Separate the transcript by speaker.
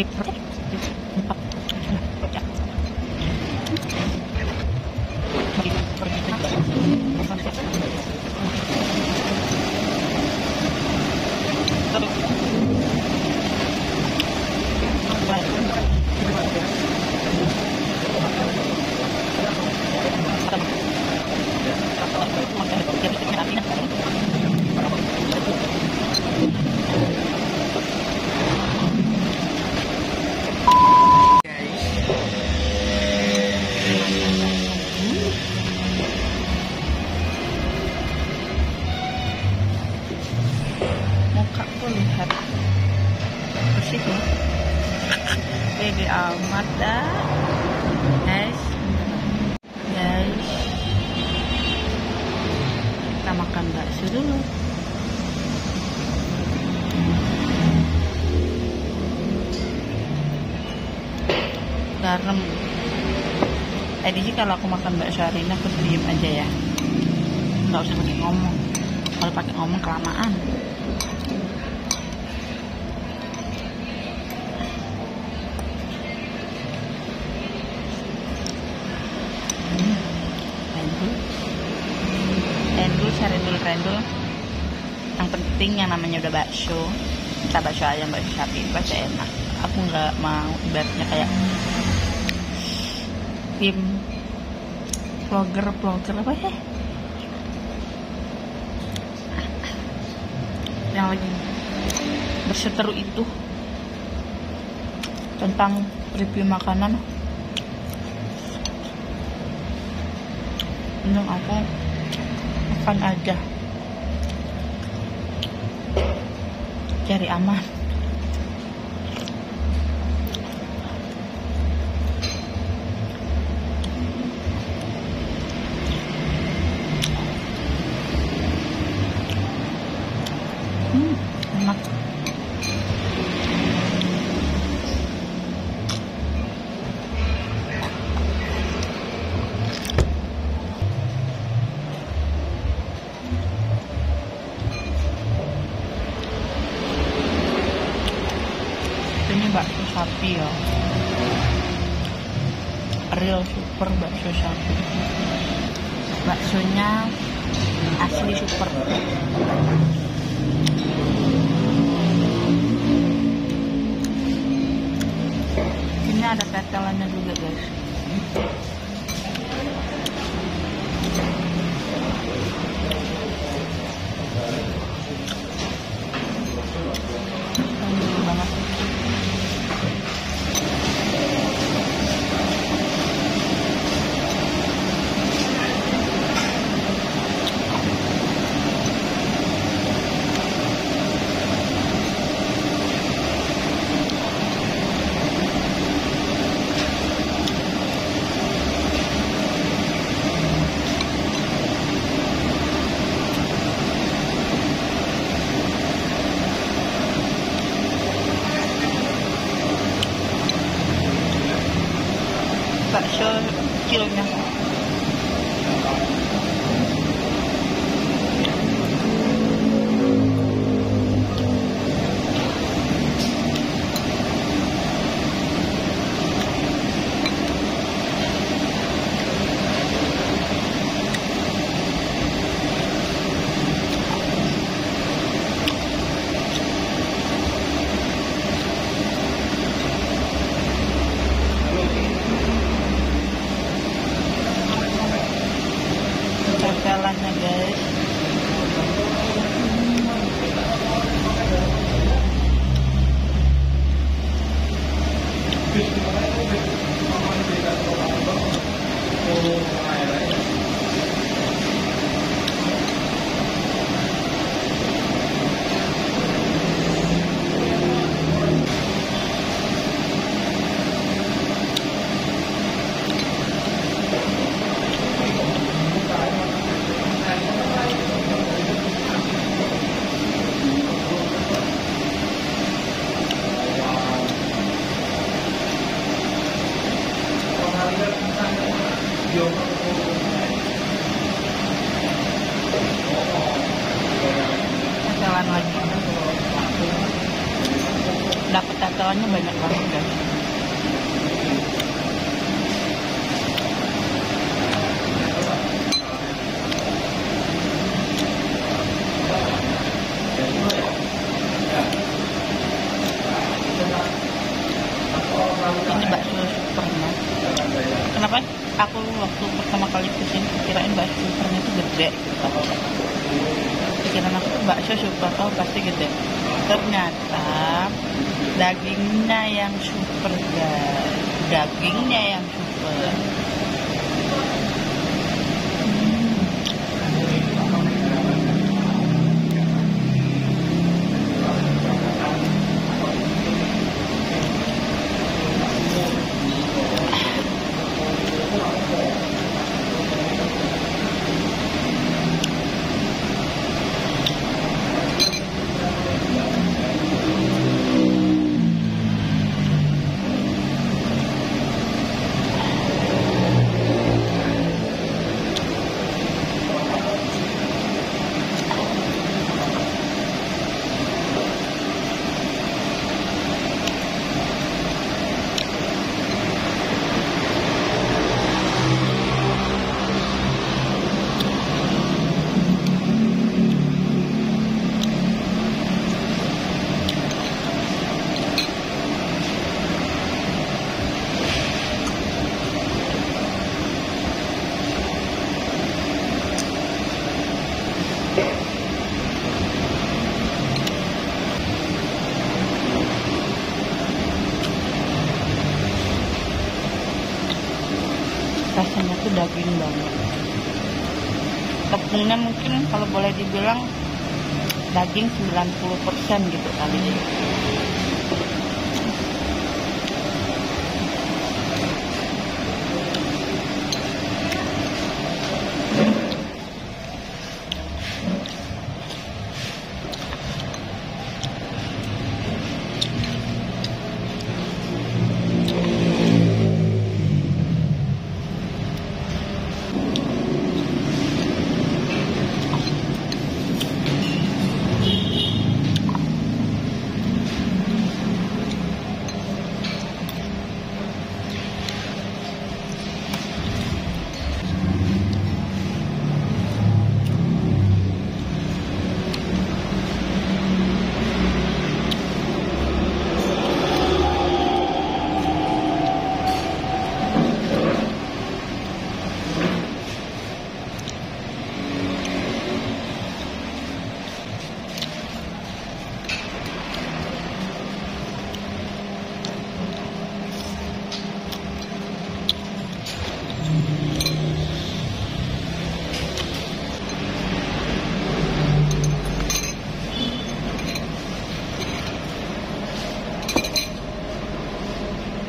Speaker 1: keep muka ku lihat bersih ya. Pede amat dah. Guys. Guys. Kita makan bakso dulu. Garam. Tadi sih kalau aku makan bakso hari ini aku diem aja ya. Nggak usah pakai ngomong. Kalau pakai ngomong kelamaan rendul rendul cari dulu rendul yang penting namanya udah bakso. Kita bakso ayam bakso sapi pasti enak. Aku nggak mau ibaratnya kayak tim vlogger vlogger apa ya? Yang lagi berseteru itu tentang review makanan. Minum aku makan aja cari aman real super bakso sapi baksonya asli super. Ini ada tetelannya juga guys Wangi banget bakso kecilnya tetelannya guys tetelan lagi. Dapat tetelannya banyak banget guys. Ini bakso supernya kenapa? Aku waktu pertama kali ke sini kirain bakso supernya itu gede. Pikiran aku bakso super oh pasti gede ternyata dagingnya yang super guys dagingnya yang super daging banget tepungnya mungkin kalau boleh dibilang daging 90% gitu kali